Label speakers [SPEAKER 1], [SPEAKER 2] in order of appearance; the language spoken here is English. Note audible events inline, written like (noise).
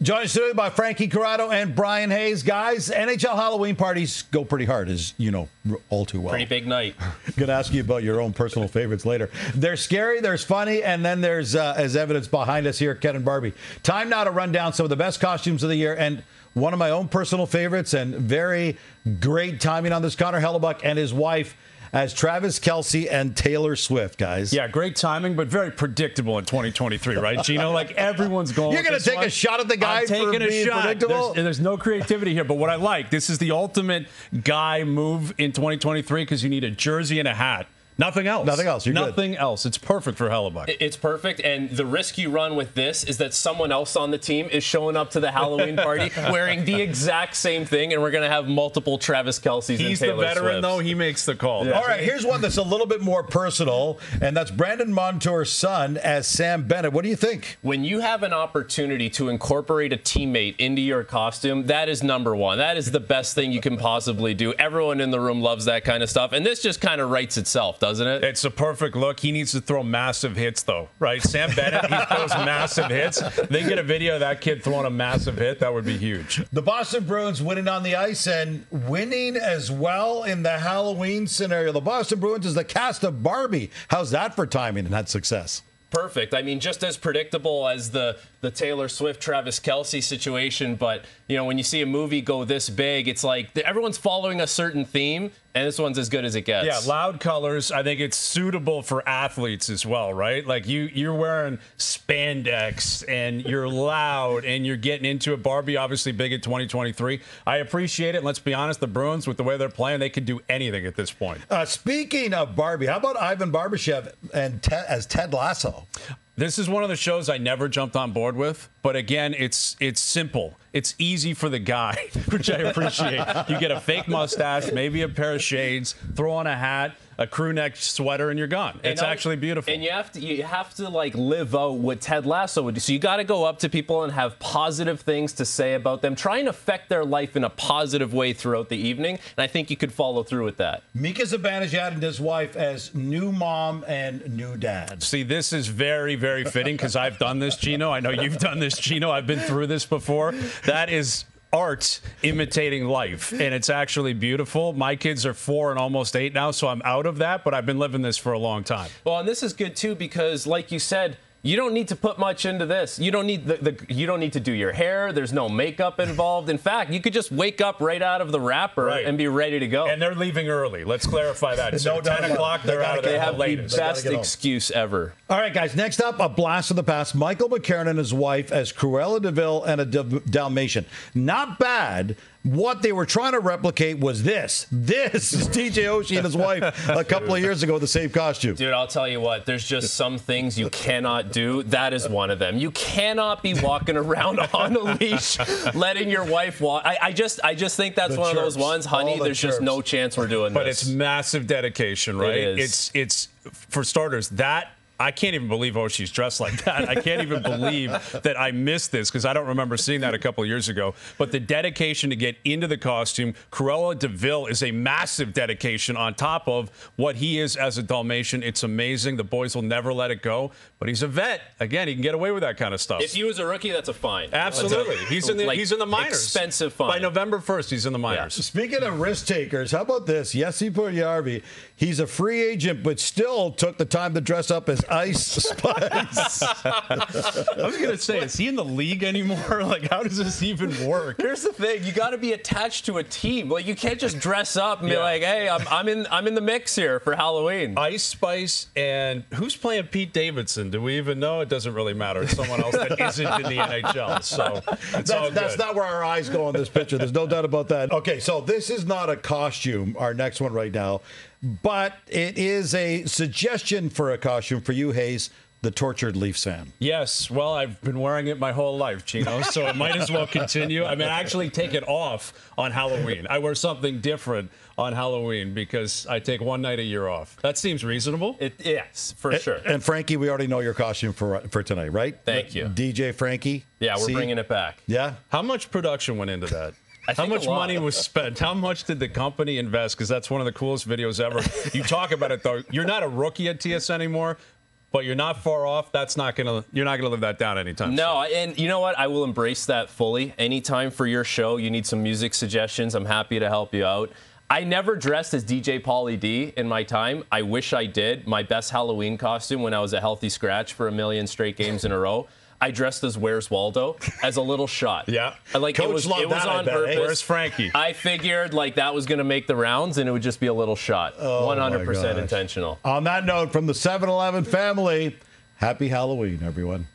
[SPEAKER 1] Joined today by Frankie Corrado and Bryan Hayes. Guys, NHL Halloween parties go pretty hard, as you know all too well.
[SPEAKER 2] Pretty big night. (laughs)
[SPEAKER 1] Going to ask you about your own personal favorites later. They're scary, there's funny, and then there's, uh, as evidence behind us here, Ken and Barbie. Time now to run down some of the best costumes of the year. And one of my own personal favorites and very great timing on this, Connor Hellebuyck and his wife as Travis Kelce and Taylor Swift, guys.
[SPEAKER 3] Yeah, great timing, but very predictable in 2023, right, Gino? Like everyone's going.
[SPEAKER 1] You're going to take
[SPEAKER 3] one.
[SPEAKER 1] a shot at the guy
[SPEAKER 3] I'm taking
[SPEAKER 1] for
[SPEAKER 3] a shot.
[SPEAKER 1] predictable.
[SPEAKER 3] There's, there's, no creativity here, but what I like, this is the ultimate guy move in 2023 because you need a jersey and a hat. Nothing else.
[SPEAKER 1] Nothing else. You're
[SPEAKER 3] Nothing
[SPEAKER 1] good.
[SPEAKER 3] else. It's perfect for Hellebuyck.
[SPEAKER 2] It's perfect. And the risk you run with this is that someone else on the team is showing up to the Halloween (laughs) party wearing the exact same thing, and we're going to have multiple Travis Kelce's
[SPEAKER 3] He's
[SPEAKER 2] and
[SPEAKER 3] the veteran,
[SPEAKER 2] Swifts.
[SPEAKER 3] though. He makes the call.
[SPEAKER 1] All right, here's one that's a little bit more personal, and that's Brandon Montour's son as Sam Bennett. What do you think?
[SPEAKER 2] When you have an opportunity to incorporate a teammate into your costume, that is number one. That is the best thing you can possibly do. Everyone in the room loves that kind of stuff. And this just kind of writes itself, doesn't it?
[SPEAKER 3] It's a perfect look. He needs to throw massive hits, though, right? Sam Bennett, he throws (laughs) massive hits. They get a video of that kid throwing a massive hit. That would be huge.
[SPEAKER 1] The Boston Bruins winning on the ice and winning as well in the Halloween scenario. The Boston Bruins is the cast of Barbie. How's that for timing and that success?
[SPEAKER 2] perfect. I mean, just as predictable as the the Taylor Swift Travis Kelce situation. But you know, when you see a movie go this big, it's like everyone's following a certain theme, and this one's as good as it gets.
[SPEAKER 3] Yeah, loud colors. I think it's suitable for athletes as well, right? Like you, you're wearing spandex and you're loud and you're getting into it. Barbie, obviously big in 2023. I appreciate it. Let's be honest, the Bruins, with the way they're playing, they could do anything at this point.
[SPEAKER 1] Uh, speaking of Barbie, how about Ivan Barbashev and Ted, as Ted Lasso?
[SPEAKER 3] This is one of the shows I never jumped on board with, but again, it's it's simple. It's easy for the guy, (laughs) which I appreciate. you get a fake mustache, maybe a pair of shades, throw on a hat, a crew neck sweater, and you're gone. It's
[SPEAKER 2] And,
[SPEAKER 3] actually beautiful.
[SPEAKER 2] And you have to you have to like live out what Ted Lasso would do. So you got to go up to people and have positive things to say about them. Try and affect their life in a positive way throughout the evening, and I think you could follow through with that.
[SPEAKER 1] Mika Zibanejad and his wife as new mom and new dad.
[SPEAKER 3] See, this is very, very fitting because I've done this, Gino. I know you've done this, Gino. I've been through this before. That is art imitating life, and it's actually beautiful. My kids are four and almost eight now, so I'm out of that, but I've been living this for a long time.
[SPEAKER 2] Well, and this is good too because, like you said, you don't need to put much into this. You don't need the, the you don't need to do your hair. There's no makeup involved. In fact, you could just wake up right out of the wrapper
[SPEAKER 3] Right.
[SPEAKER 2] and be ready to go.
[SPEAKER 3] And they're leaving early. Let's clarify that. (laughs) So
[SPEAKER 1] No doubt
[SPEAKER 3] 10
[SPEAKER 1] about
[SPEAKER 3] o'clock,
[SPEAKER 1] They
[SPEAKER 3] they're
[SPEAKER 1] gotta
[SPEAKER 3] out of
[SPEAKER 1] get
[SPEAKER 2] they have
[SPEAKER 3] the
[SPEAKER 2] the
[SPEAKER 3] latest.
[SPEAKER 2] best excuse ever.
[SPEAKER 1] All right, guys. Next up, a blast of the past. Michael McCarron and his wife as Cruella de Vil and a Dalmatian. Not bad. What they were trying to replicate was this. This is (laughs) TJ Oshie and his wife a couple of years ago, with the same costume.
[SPEAKER 2] Dude, I'll tell you what, there's just some things you cannot do. That is one of them. You cannot be walking around (laughs) on a leash, letting your wife walk. I, I just I just think that's
[SPEAKER 1] The
[SPEAKER 2] one of those ones, honey,
[SPEAKER 1] the
[SPEAKER 2] there's just no chance we're doing
[SPEAKER 3] But
[SPEAKER 2] this.
[SPEAKER 3] it's massive dedication, right?
[SPEAKER 2] is.
[SPEAKER 3] It's it's for starters that I can't even believe oh she's dressed like that. I can't even believe that I missed this because I don't remember seeing that a couple of years ago. But the dedication to get into the costume, Cruella de Vil is a massive dedication on top of what he is as a Dalmatian. It's amazing. The boys will never let it go. But he's a vet. Again, he can get away with that kind of stuff.
[SPEAKER 2] if he was a rookie, that's a fine.
[SPEAKER 3] Absolutely,
[SPEAKER 2] a-
[SPEAKER 3] he's in the
[SPEAKER 2] like,
[SPEAKER 3] he's in the minors.
[SPEAKER 2] Expensive fine.
[SPEAKER 3] by November first. He's in the minors.
[SPEAKER 1] Speaking of risk takers, how about this? Jesse Puljujarvi, he's a free agent, but still took the time to dress up as Ice (laughs) Spice.
[SPEAKER 3] I was gonna say, is he in the league anymore? (laughs) Like, how does this even work?
[SPEAKER 2] Here's the thing: you got to be attached to a team. Like you can't just dress up and be like, "Hey, I'm, I'm in I'm in the mix here for Halloween."
[SPEAKER 3] Ice Spice and who's playing Pete Davidson? Do we even know? It doesn't really matter. It's someone else that isn't in the NHL. So it's all
[SPEAKER 1] That's, that's not where our eyes go on this picture. There's no doubt about that. Okay, so this is not a costume, our next one right now, but it is a suggestion for a costume for you, Hayes, the tortured Leafs fan.
[SPEAKER 3] Yes, well, I've been wearing it my whole life, Gino, so it might as well continue. I mean, I actually take it off on Halloween. I wear something different on Halloween because I take one night a year off. That seems reasonable.
[SPEAKER 2] It, yes, for sure.
[SPEAKER 1] And Frankie, we already know your costume for for tonight, right?
[SPEAKER 2] Thank you.
[SPEAKER 1] DJ Frankie.
[SPEAKER 2] yeah, we're
[SPEAKER 1] See?
[SPEAKER 2] bringing it back.
[SPEAKER 1] Yeah.
[SPEAKER 3] How much production went into that?
[SPEAKER 2] I
[SPEAKER 3] How much money was spent? How much did the company invest? Because that's one of the coolest videos ever. You talk about it though. You're not a rookie at TS anymore. but you're not far off. That's not gonna. You're not gonna live that down anytime.
[SPEAKER 2] No,
[SPEAKER 3] soon.
[SPEAKER 2] and you know what? I will embrace that fully. Anytime for your show, you need some music suggestions. I'm happy to help you out. I never dressed as DJ Pauly D in my time. I wish I did. My best Halloween costume when I was a healthy scratch for a million straight games in a row. I dressed as Where's Waldo as a little shot. (laughs)
[SPEAKER 3] Yeah.
[SPEAKER 2] I like
[SPEAKER 1] Coach
[SPEAKER 2] it was
[SPEAKER 1] loved
[SPEAKER 2] it was
[SPEAKER 1] that,
[SPEAKER 2] on
[SPEAKER 1] bet,
[SPEAKER 2] purpose.
[SPEAKER 3] Where's Frankie?
[SPEAKER 2] I figured like that was going to make the rounds and it would just be a little shot.
[SPEAKER 1] Oh,
[SPEAKER 2] 100% intentional.
[SPEAKER 1] On that note, from the 7 Eleven family, happy Halloween, everyone.